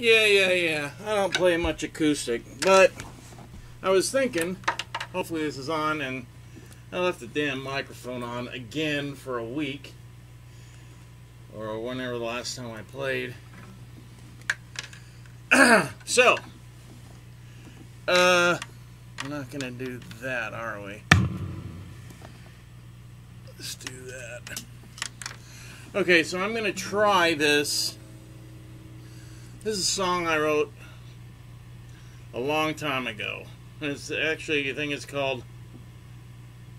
Yeah, yeah, yeah. I don't play much acoustic, but I was thinking, hopefully this is on, and I left the damn microphone on again for a week, or whenever the last time I played. so, uh, we're not gonna do that, are we? Let's do that. Okay, so I'm gonna try this. This is a song I wrote a long time ago. It's actually, I think it's called.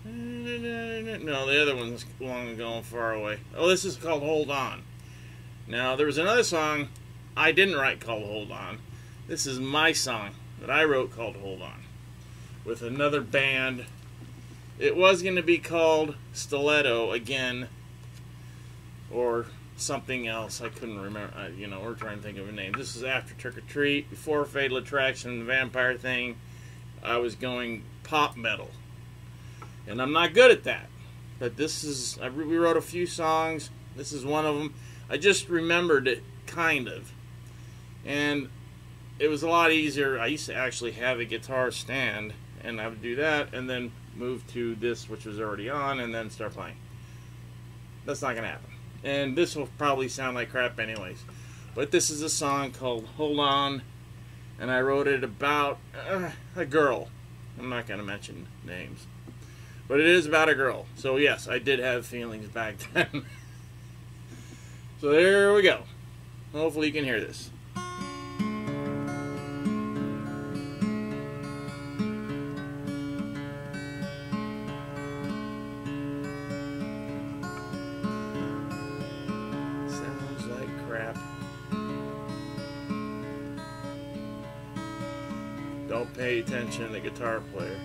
No, the other one's long ago and far away. Oh, this is called Hold On. Now, there was another song I didn't write called Hold On. This is my song that I wrote called Hold On with another band. It was going to be called Stiletto again or something else. I couldn't remember. Uh, you know, we're trying to think of a name. This is after Trick or Treat, before Fatal Attraction, the vampire thing. I was going pop metal, and I'm not good at that. But this is I we wrote a few songs. This is one of them. I just remembered it kind of, and it was a lot easier. I used to actually have a guitar stand, and I would do that, and then move to this, which was already on, and then start playing. That's not gonna happen and this will probably sound like crap anyways. But this is a song called Hold On, and I wrote it about uh, a girl. I'm not going to mention names. But it is about a girl. So, yes, I did have feelings back then. so, there we go. Hopefully, you can hear this. Guitar player.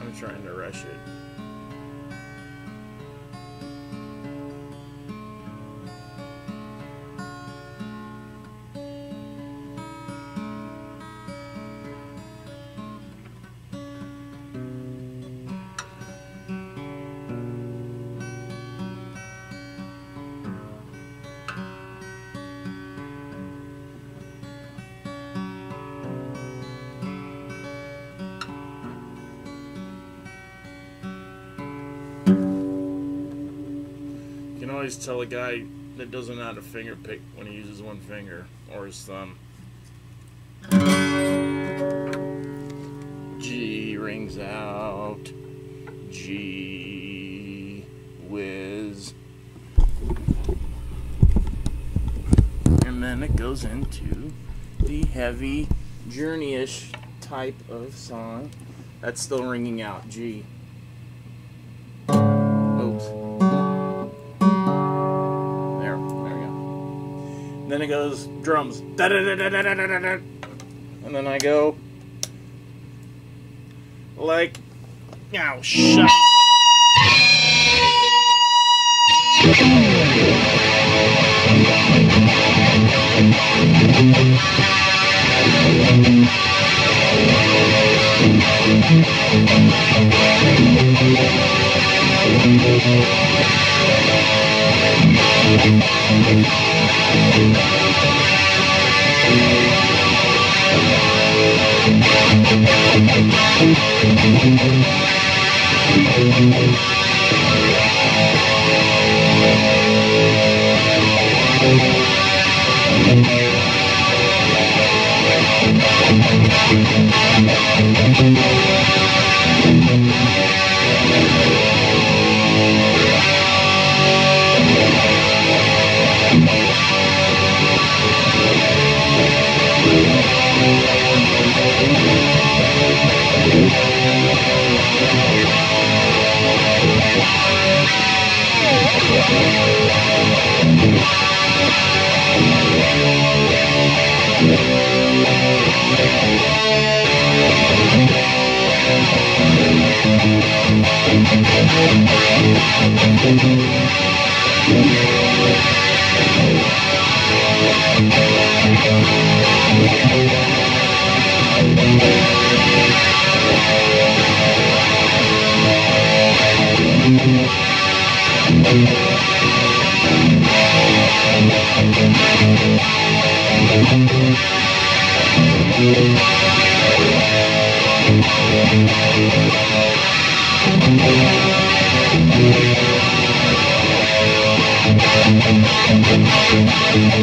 I'm trying to rush it. Always tell a guy that doesn't know how to finger pick when he uses one finger or his thumb. G rings out. G whiz. And then it goes into the heavy, journey-ish type of song. That's still ringing out. G. goes drums. And then I go like, now oh, shut.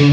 Woo!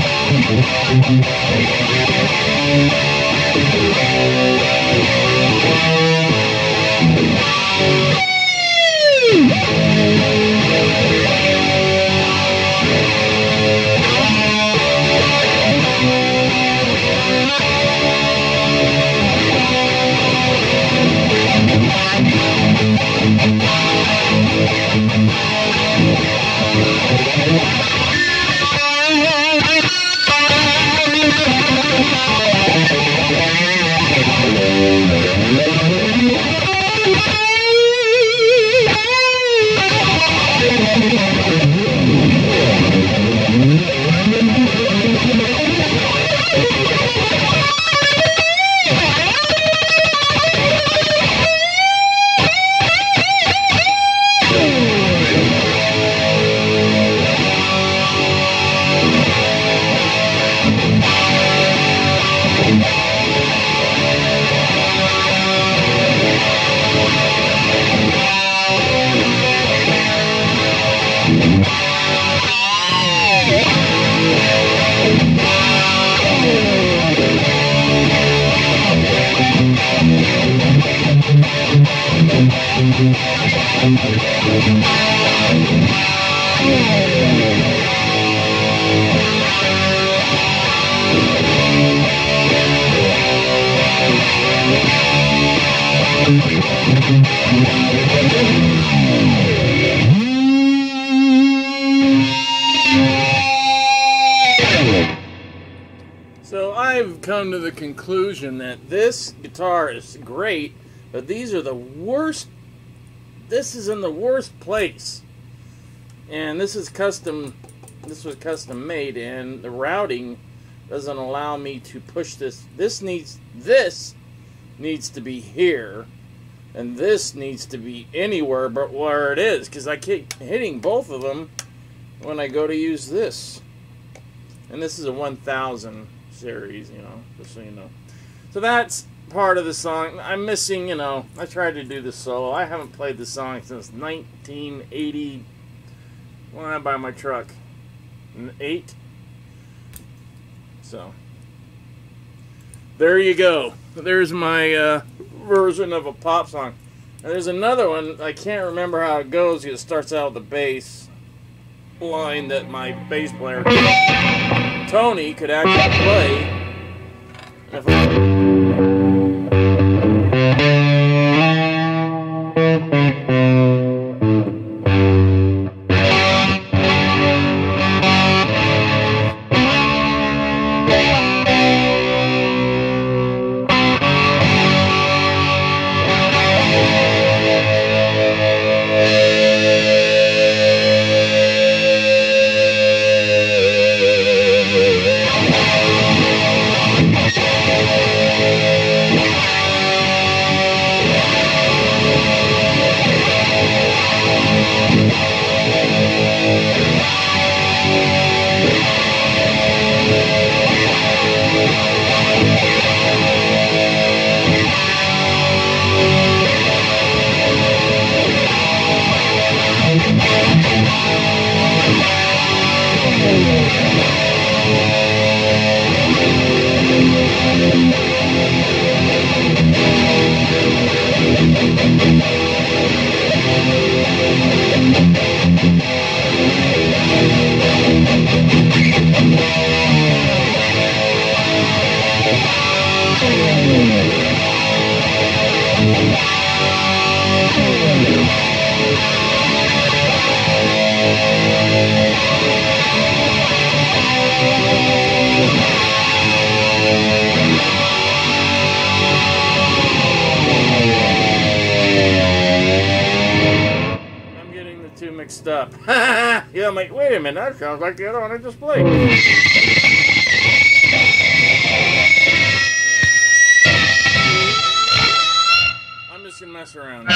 Come to the conclusion that this guitar is great, but these are the worst. This is in the worst place, and this is custom. This was custom made, and the routing doesn't allow me to push this. This needs this needs to be here, and this needs to be anywhere but where it is, because I keep hitting both of them when I go to use this. And this is a 1000 series, you know, just so you know. So that's part of the song. I'm missing, you know, I tried to do the solo. I haven't played the song since 1980 when I buy my truck. Eight. So there you go. There's my uh, version of a pop song. And there's another one. I can't remember how it goes. It starts out with the bass line that my bass player Tony could actually play. Wait a minute, that sounds like the other one I just played. I'm just gonna mess around.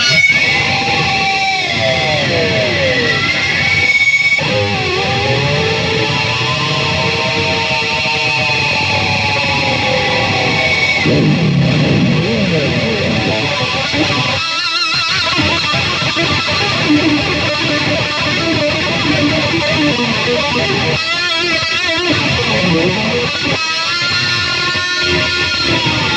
Thank you. Thank you.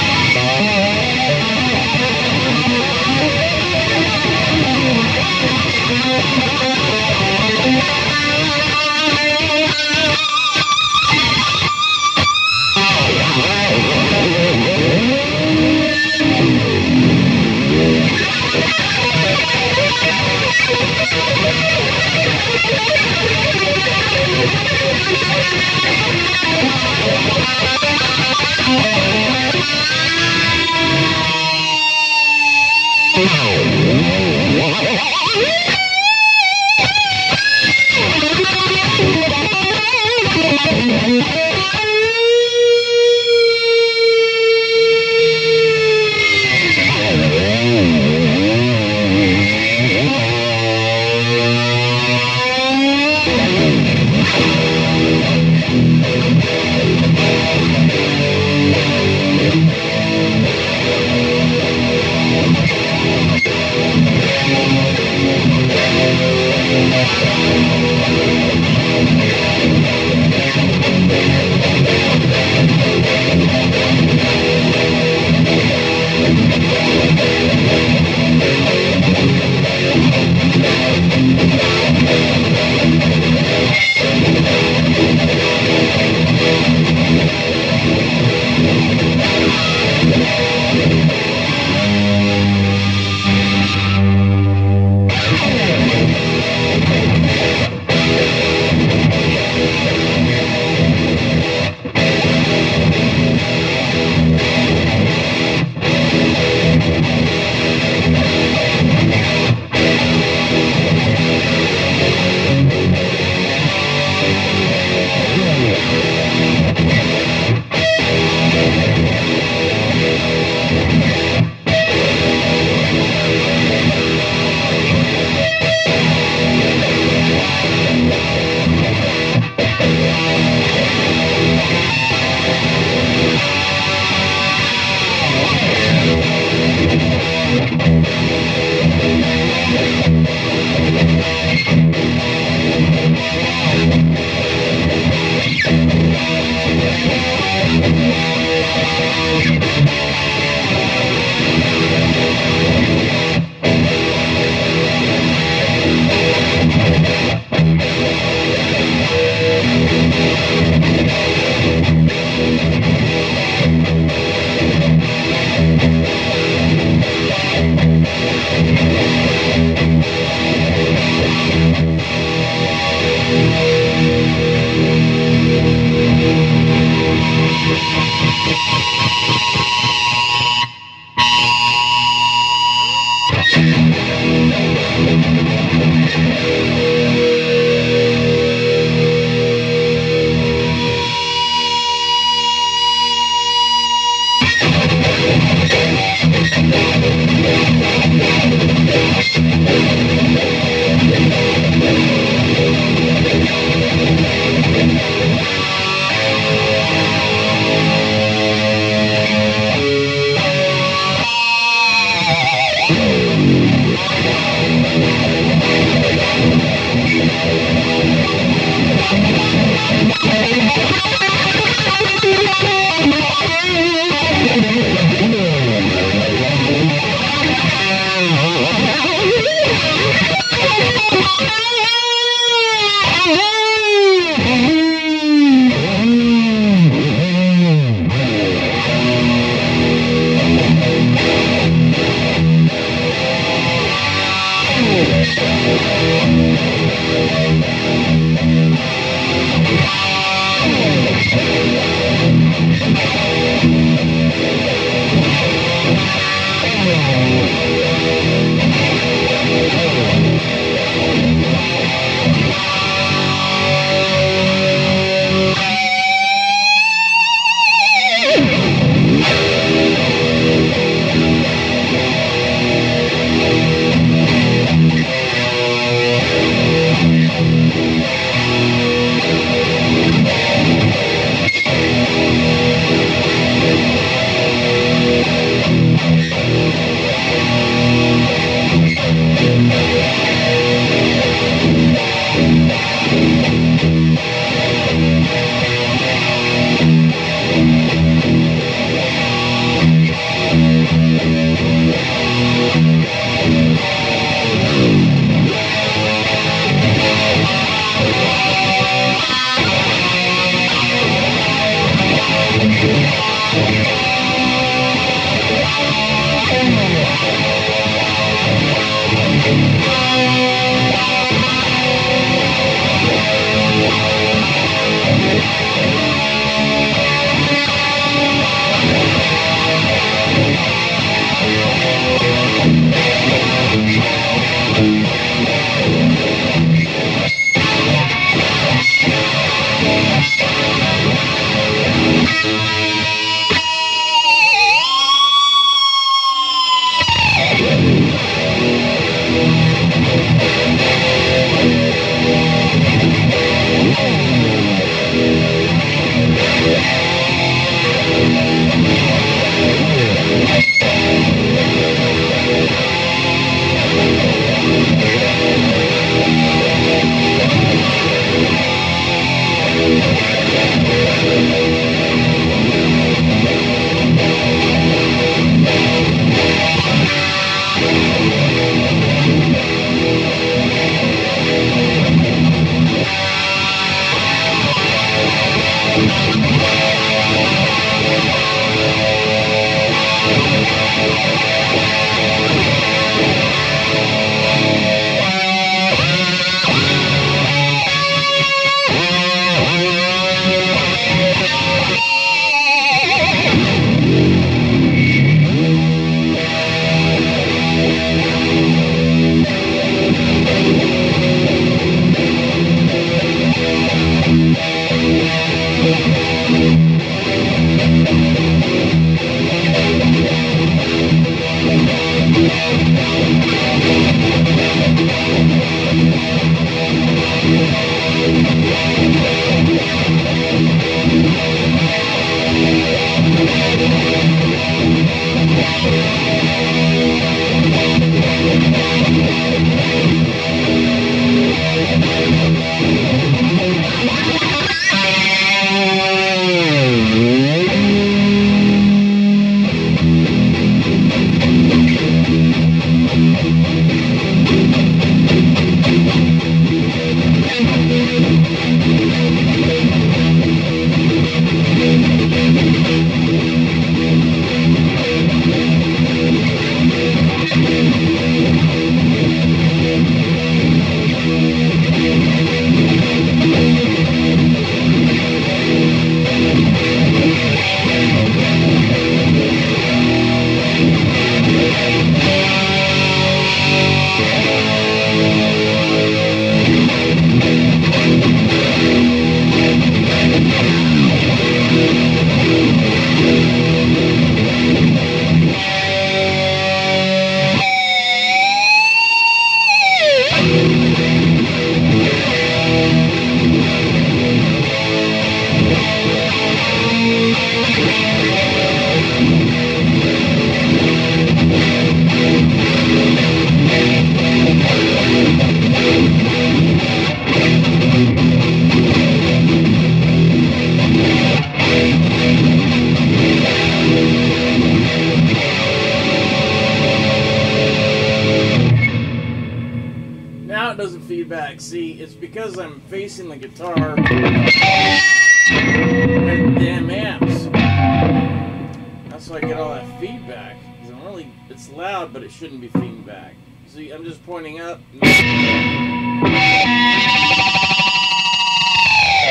Pointing up.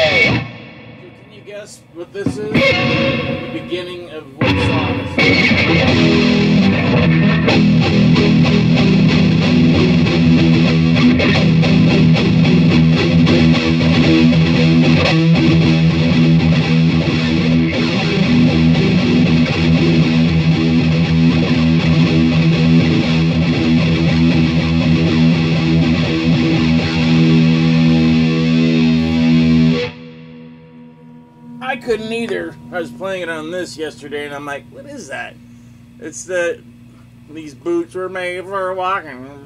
Can you guess what this is? The beginning of what song is. I was playing it on this yesterday, and I'm like, what is that? It's the these boots were made for walking.